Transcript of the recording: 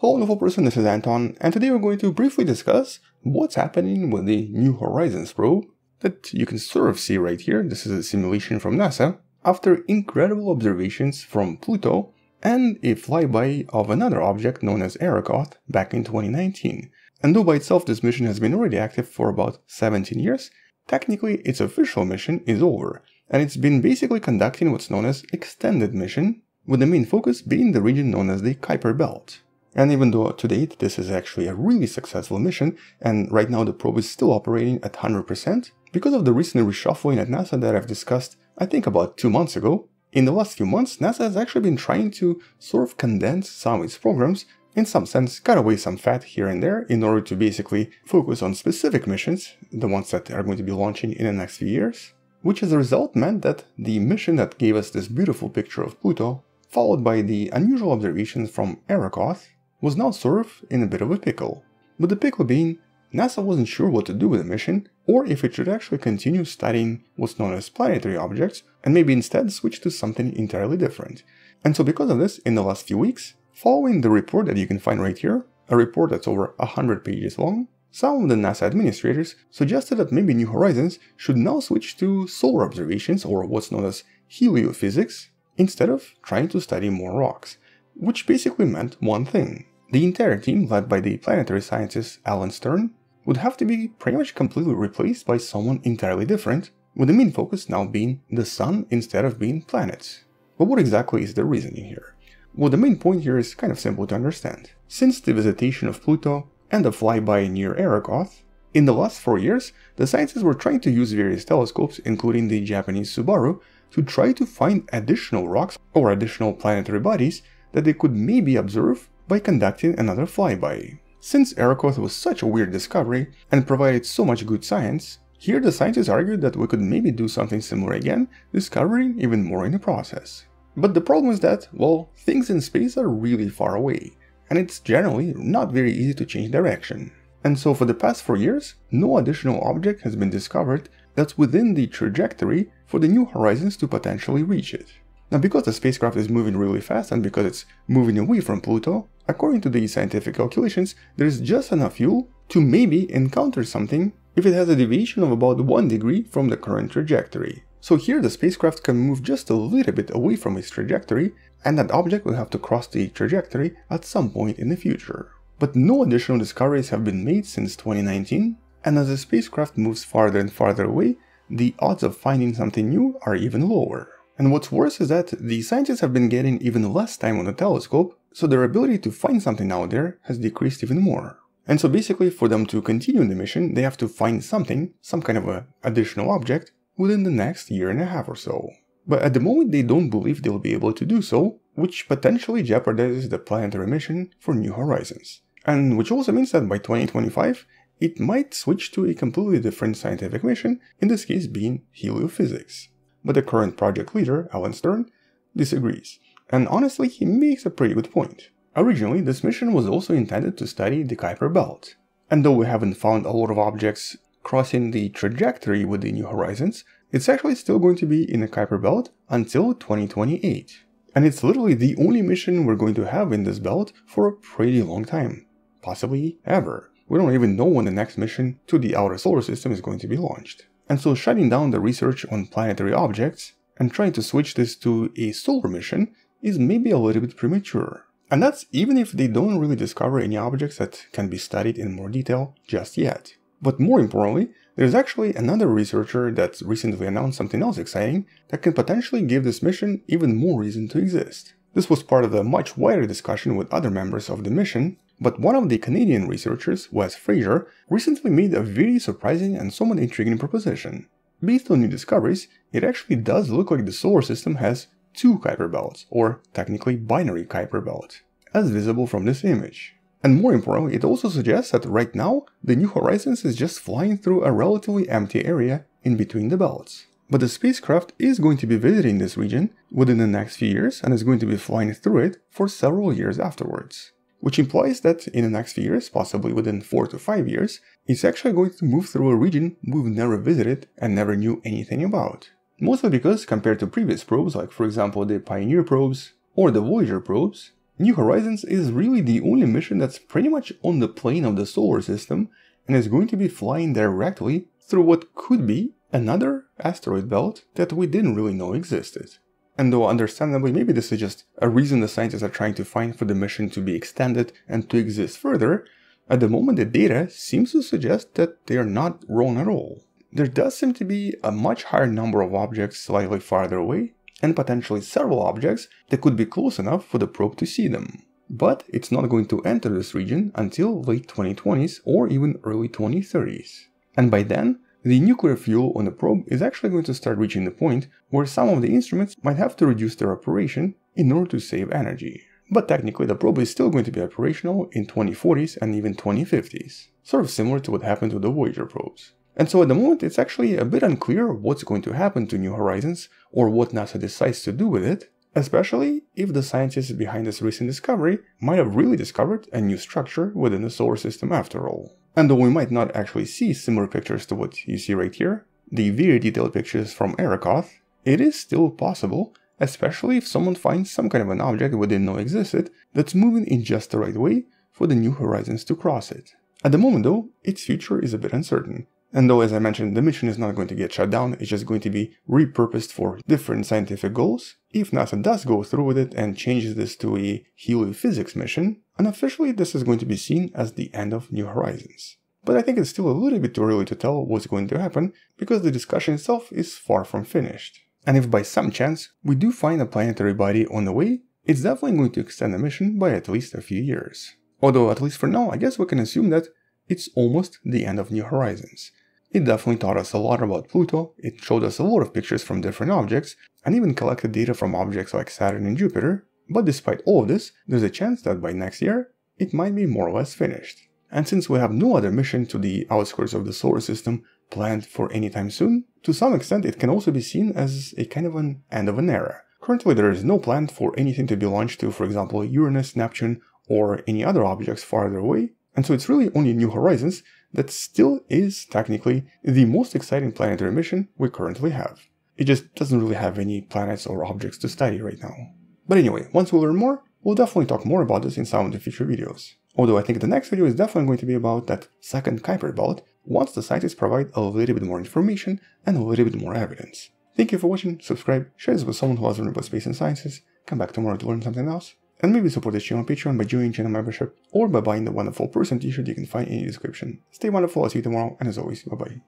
Hello wonderful person, this is Anton, and today we're going to briefly discuss what's happening with the New Horizons probe that you can sort of see right here. This is a simulation from NASA after incredible observations from Pluto and a flyby of another object known as Arrokoth back in 2019. And though by itself this mission has been already active for about 17 years, technically its official mission is over, and it's been basically conducting what's known as extended mission, with the main focus being the region known as the Kuiper Belt. And even though to date this is actually a really successful mission, and right now the probe is still operating at 100%, because of the recent reshuffling at NASA that I've discussed, I think about two months ago, in the last few months NASA has actually been trying to sort of condense some of its programs, in some sense cut away some fat here and there in order to basically focus on specific missions, the ones that are going to be launching in the next few years, which as a result meant that the mission that gave us this beautiful picture of Pluto, followed by the unusual observations from Arrokoth, was now sort of in a bit of a pickle. But the pickle being, NASA wasn't sure what to do with the mission, or if it should actually continue studying what's known as planetary objects, and maybe instead switch to something entirely different. And so because of this, in the last few weeks, following the report that you can find right here, a report that's over 100 pages long, some of the NASA administrators suggested that maybe New Horizons should now switch to solar observations, or what's known as heliophysics, instead of trying to study more rocks which basically meant one thing. The entire team, led by the planetary scientist Alan Stern, would have to be pretty much completely replaced by someone entirely different, with the main focus now being the sun instead of being planets. But what exactly is the reasoning here? Well, the main point here is kind of simple to understand. Since the visitation of Pluto and the flyby near Arrokoth, in the last four years, the scientists were trying to use various telescopes, including the Japanese Subaru, to try to find additional rocks or additional planetary bodies that they could maybe observe by conducting another flyby. Since Arrokoth was such a weird discovery and provided so much good science, here the scientists argued that we could maybe do something similar again, discovering even more in the process. But the problem is that, well, things in space are really far away, and it's generally not very easy to change direction. And so for the past 4 years, no additional object has been discovered that's within the trajectory for the New Horizons to potentially reach it. Now because the spacecraft is moving really fast and because it's moving away from Pluto, according to these scientific calculations, there is just enough fuel to maybe encounter something if it has a deviation of about 1 degree from the current trajectory. So here the spacecraft can move just a little bit away from its trajectory and that object will have to cross the trajectory at some point in the future. But no additional discoveries have been made since 2019 and as the spacecraft moves farther and farther away, the odds of finding something new are even lower. And what's worse is that the scientists have been getting even less time on the telescope, so their ability to find something out there has decreased even more. And so basically for them to continue the mission, they have to find something, some kind of a additional object, within the next year and a half or so. But at the moment they don't believe they'll be able to do so, which potentially jeopardizes the planetary mission for New Horizons. And which also means that by 2025, it might switch to a completely different scientific mission, in this case being heliophysics but the current project leader, Alan Stern, disagrees. And honestly, he makes a pretty good point. Originally, this mission was also intended to study the Kuiper Belt. And though we haven't found a lot of objects crossing the trajectory with the New Horizons, it's actually still going to be in the Kuiper Belt until 2028. And it's literally the only mission we're going to have in this belt for a pretty long time. Possibly ever. We don't even know when the next mission to the outer solar system is going to be launched. And so shutting down the research on planetary objects and trying to switch this to a solar mission is maybe a little bit premature. And that's even if they don't really discover any objects that can be studied in more detail just yet. But more importantly, there's actually another researcher that recently announced something else exciting that can potentially give this mission even more reason to exist. This was part of a much wider discussion with other members of the mission, but one of the Canadian researchers, Wes Fraser, recently made a very surprising and somewhat intriguing proposition. Based on new discoveries, it actually does look like the solar system has two Kuiper belts, or technically binary Kuiper belt, as visible from this image. And more importantly, it also suggests that right now, the New Horizons is just flying through a relatively empty area in between the belts. But the spacecraft is going to be visiting this region within the next few years and is going to be flying through it for several years afterwards which implies that in the next few years, possibly within 4 to 5 years, it's actually going to move through a region we've never visited and never knew anything about. Mostly because compared to previous probes, like for example the Pioneer probes or the Voyager probes, New Horizons is really the only mission that's pretty much on the plane of the solar system and is going to be flying directly through what could be another asteroid belt that we didn't really know existed. And though understandably maybe this is just a reason the scientists are trying to find for the mission to be extended and to exist further, at the moment the data seems to suggest that they are not wrong at all. There does seem to be a much higher number of objects slightly farther away, and potentially several objects that could be close enough for the probe to see them. But it's not going to enter this region until late 2020s or even early 2030s. And by then, the nuclear fuel on the probe is actually going to start reaching the point where some of the instruments might have to reduce their operation in order to save energy. But technically the probe is still going to be operational in 2040s and even 2050s, sort of similar to what happened to the Voyager probes. And so at the moment it's actually a bit unclear what's going to happen to New Horizons or what NASA decides to do with it, especially if the scientists behind this recent discovery might have really discovered a new structure within the solar system after all. And though we might not actually see similar pictures to what you see right here, the very detailed pictures from Arrokoth, it is still possible, especially if someone finds some kind of an object we didn't know existed that's moving in just the right way for the new horizons to cross it. At the moment though, its future is a bit uncertain, and though, as I mentioned, the mission is not going to get shut down, it's just going to be repurposed for different scientific goals. If NASA does go through with it and changes this to a heliophysics mission, unofficially this is going to be seen as the end of New Horizons. But I think it's still a little bit too early to tell what's going to happen because the discussion itself is far from finished. And if by some chance we do find a planetary body on the way, it's definitely going to extend the mission by at least a few years. Although, at least for now, I guess we can assume that it's almost the end of New Horizons. It definitely taught us a lot about Pluto, it showed us a lot of pictures from different objects, and even collected data from objects like Saturn and Jupiter, but despite all of this, there's a chance that by next year, it might be more or less finished. And since we have no other mission to the outskirts of the solar system planned for any time soon, to some extent it can also be seen as a kind of an end of an era. Currently there is no plan for anything to be launched to, for example, Uranus, Neptune, or any other objects farther away, and so it's really only New Horizons that still is technically the most exciting planetary mission we currently have. It just doesn't really have any planets or objects to study right now. But anyway, once we learn more, we'll definitely talk more about this in some of the future videos. Although I think the next video is definitely going to be about that second Kuiper belt once the scientists provide a little bit more information and a little bit more evidence. Thank you for watching, subscribe, share this with someone who has learned about space and sciences, come back tomorrow to learn something else, and maybe support this channel on Patreon by joining channel membership or by buying the Wonderful Person t-shirt you can find in the description. Stay wonderful, I'll see you tomorrow, and as always, bye bye.